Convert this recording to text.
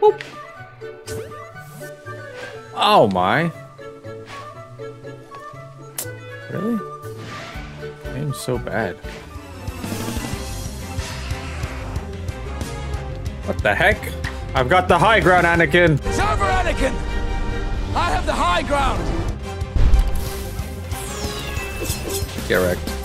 Boop. Oh my. Really? Game's so bad. What the heck? I've got the high ground, Anakin! It's over, Anakin! I have the high ground! Get wrecked.